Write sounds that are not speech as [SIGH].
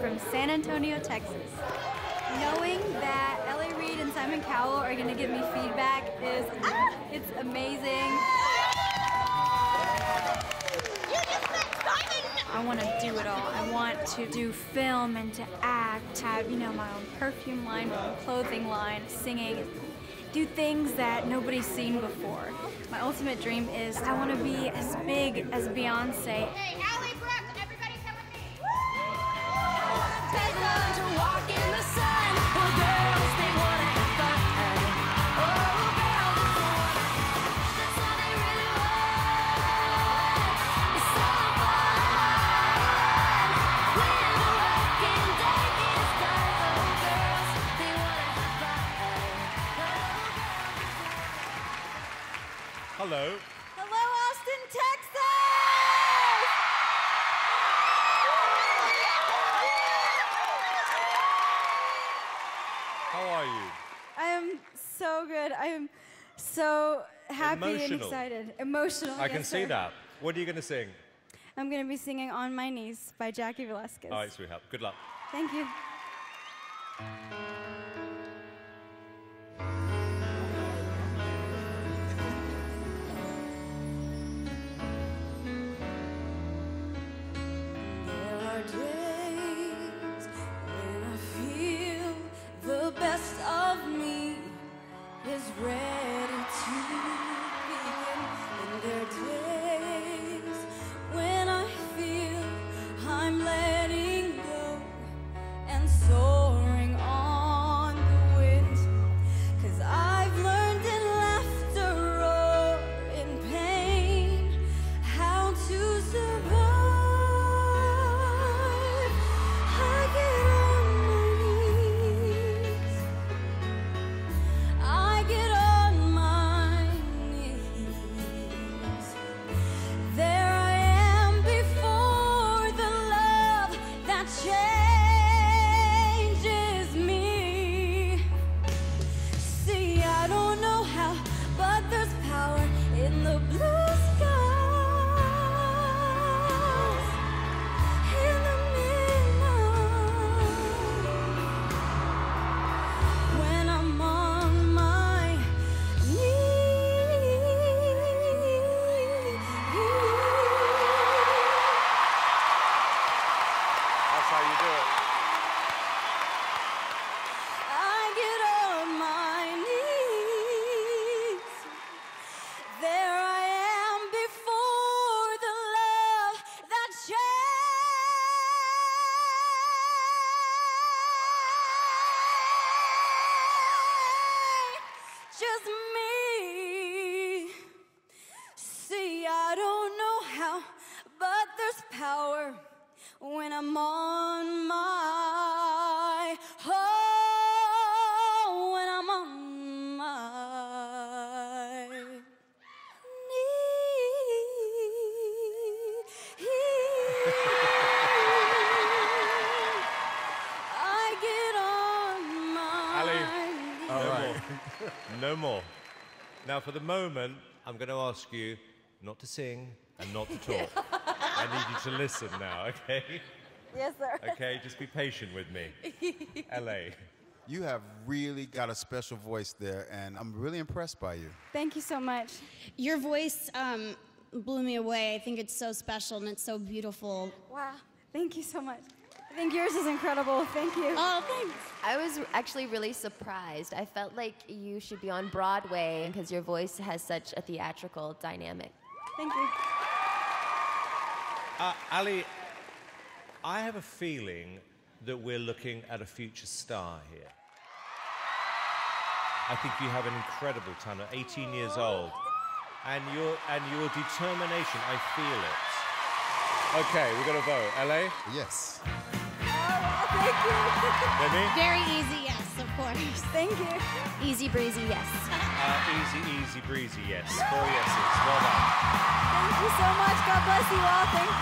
from San Antonio, Texas. Knowing that LA Reid and Simon Cowell are going to give me feedback is ah, it's amazing. I want to do it all. I want to do film and to act, have, you know, my own perfume line, my own clothing line, singing, do things that nobody's seen before. My ultimate dream is I want to be as big as Beyonce. Hey, Hello. Hello, Austin, Texas! How are you? I am so good. I am so happy and excited. Emotional. I can yes, see sir. that. What are you going to sing? I'm going to be singing On My Knees by Jaci Velasquez. All right, sweetheart. Good luck. Thank you. Survive. Ally. knees. no more. no more. Now, for the moment, I'm going to ask you not to sing and not to talk. [LAUGHS] I need you to listen now, okay? Yes, sir. Okay, just be patient with me. [LAUGHS] LA. You have really got a special voice there, and I'm really impressed by you. Thank you so much. Your voice um, blew me away. I think it's so special and it's so beautiful. Wow. Thank you so much. I think yours is incredible. Thank you. Oh, thanks. I was actually really surprised. I felt like you should be on Broadway because your voice has such a theatrical dynamic. Thank you. Uh, Ally, I have a feeling that we're looking at a future star here. I think you have an incredible talent, 18 years old. And your, and your determination, I feel it. Okay, we're going to vote. LA? Yes. Thank you. Demi? Very easy, yes, of course. Thank you. Easy breezy, yes. Uh, easy, easy breezy, yes. Four yeses. Well done. Thank you so much. God bless you all. Thank you.